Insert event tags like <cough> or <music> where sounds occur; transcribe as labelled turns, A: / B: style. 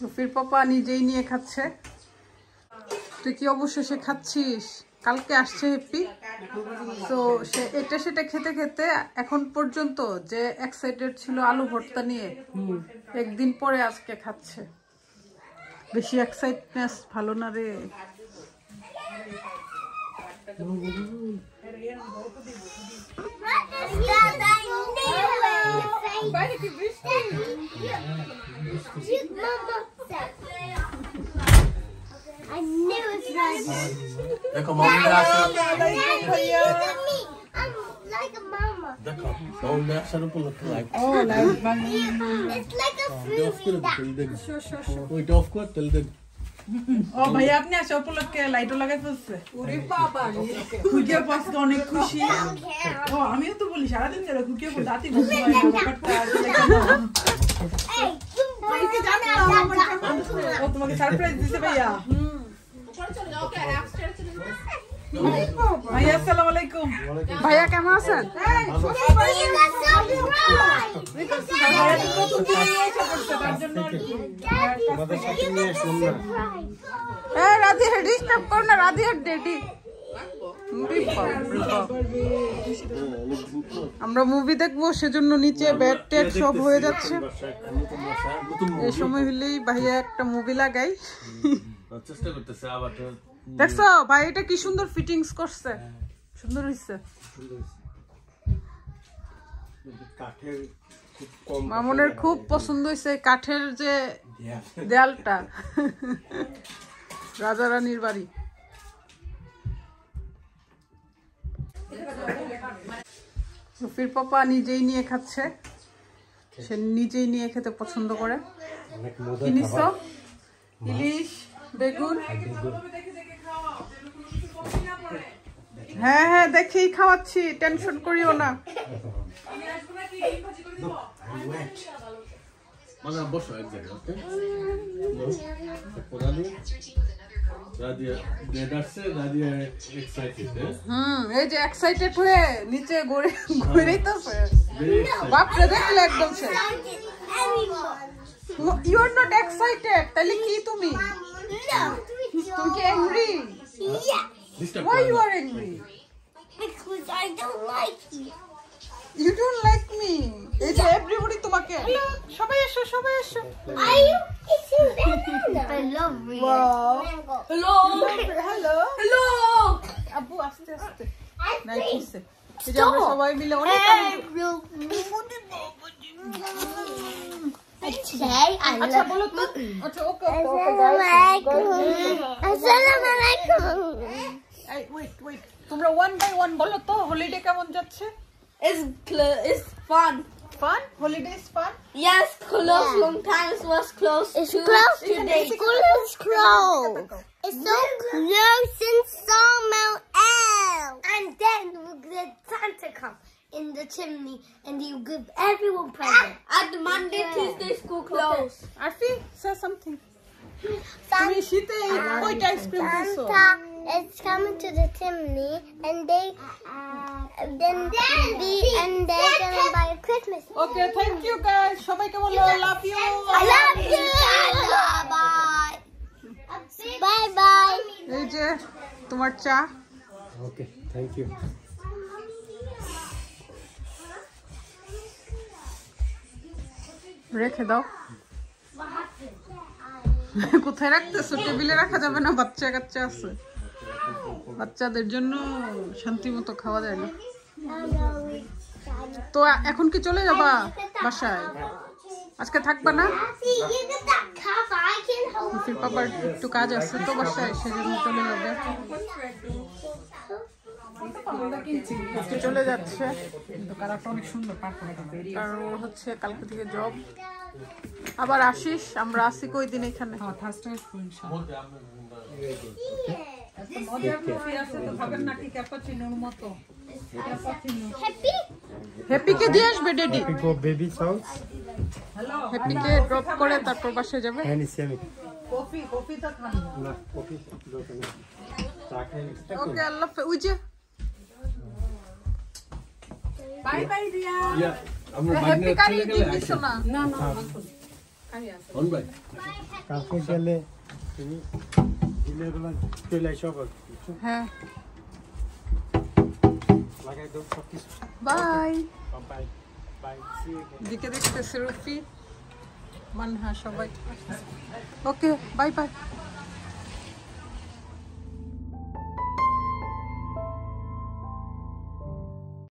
A: রফির পাপা নিজেই নিয়ে খাচ্ছে। তুই কি অবশেষে খাচ্ছিস? কালকে আসছে হ্যাপি তো সে এটা সেটা খেতে খেতে এখন পর্যন্ত যে এক্সাইটেড ছিল আলু ভর্তা নিয়ে একদিন পরে আজকে খাচ্ছে। বেশি এক্সাইটনেস ভালো না রে। বাইরে
B: I knew it was
C: right. Dekho,
A: mom
B: reaction. I'm like a mama.
C: Dekho, mom reaction ko look
A: like. Oh, like.
B: It's like a
C: fruit. Dove ko, Wait, dove
D: ko, tell them. <laughs> আসা উপলক্ষে লাইটও লাগাই ফেলছে
A: ওরে বাবা
D: খুকিয়া পাশে অনেক খুশি
B: cat.
D: ও আমিও তো বলি সারাদিন ধরে খুকিয়া পর দাঁতি বুঝতে পারি না ব্যাপারটা আসলে কেন?
B: Hey, you bring it down.
D: ও তোমাকে সারপ্রাইজ দিছে ভাইয়া ভাইয়া আসসালামু আলাইকুম
A: ভাইয়া কেমন আছেন
B: You got surprise.
D: ভাইয়া তো
A: কর না, রাধি আমরা মুভি দেখব, সেজন্য নিচে ব্যাগ ট্যাগ সব হয়ে যাচ্ছে। এই সময় হলেই ভাইয়া একটা মুভি লাগাই।
C: চেষ্টা করতেছে আবার
A: দেখছ, ভাই, এটা কি সুন্দর ফিটিংস করছে। সুন্দর
C: কাঠের খুব কম
A: মামুনের খুব পছন্দ হয়েছে কাঠের যে দেয়ালটা। রাজা রানীর বাড়ি। রফির পাপা নিজেই নিয়ে খাচ্ছে। সে নিজেই নিয়ে খেতে পছন্দ করে। কি নিছ ইলিশ বেগুন। হ্যাঁ হ্যাঁ দেখেই খাওয়াচ্ছি। টেনশন করিও না।
C: মানে রাদিয়া এক্সাইটেড
A: হুম এই যে এক্সাইটেড হয়ে নিচে ঘুরে দেখলে একদম সে।
B: Everyone.
A: You are not excited তাহলে কি তুমি? তুমি কি angry R angry
B: Because I don't like you.
A: You don't like me এই যে এভরিবডি তোমাকে সবাই এসো সবাই এসো
B: Are you eating banana? I love. Mango.
A: Hello hello hello আব্বু আস্তে আস্তে নাই কিসে এই যে আমরা সবাই মিলে অনেক আচ্ছা বলো তো আচ্ছা ওকে ওকে ওকে
B: Assalamualaikum.
A: এই ওয়েট ওয়েট তোমরা ওয়ান বাই ওয়ান বলো তো হলিডে কেমন যাচ্ছে
E: It's it's fun.
A: Fun? Holidays fun?
E: Yes, Close.
B: yeah.
E: long times was closed.
B: It's closed
E: today.
B: School is closed. It's so close in somewhere L. And then we get Santa come in the chimney and you give everyone present.
E: Ah, at Monday, yeah. Tuesday, school closed.
A: think say something. Santa,
B: Santa is coming to the chimney and they uh-uh. Then the and they're gonna buy a
A: okay thank you guys সবাইকে বলো love you
B: I love you. Bye. Bye. bye.
A: এই যে তোমার চা।
C: ওকে thank you
A: রেখে দাও। কোথায় রাখতেছো? টেবিলে রাখা যাবে না? বাচ্চা কাচ্চা আছে। বাচ্চাদের জন্য শান্তি মতো খাওয়া যায় না। তো এখন কি চলে যাবা বাসায়? আজকে থাকবা না? পাপার একটু কাজ আছে তো বাসায় সেজন্য চলে যাবে। চলে যাচ্ছে।
D: কিন্তু কালারটা অনেক সুন্দর পার্পল
A: ওর হচ্ছে কালকে থেকে জব আবার আসিস আমরা আসি কই দিন এখানে হ্যাপিকে দিয়ে আসবে daddy
F: go baby's house
D: hello
A: হ্যাপিকে drop করে তারপর বাসায় যাবে?
F: And it's yummy.
D: Coffee coffee তো খান।
F: No, coffee.
A: ওকে আল্লাহ ওই যে
D: বাই বাই রিয়া
C: আমরা বাইরে চলে গেলে
A: দিস না?
D: না না
C: অন ভাই
F: কালকে গেলে তুমি দিনের বেলা চলে আসো আবার
A: হ্যাঁ।
F: লাগাই দাও সব কিছু।
A: বাই।
F: বাই। বাই
A: দিকে দেখতেছে রুফি। মানহা সবাই। Okay bye bye.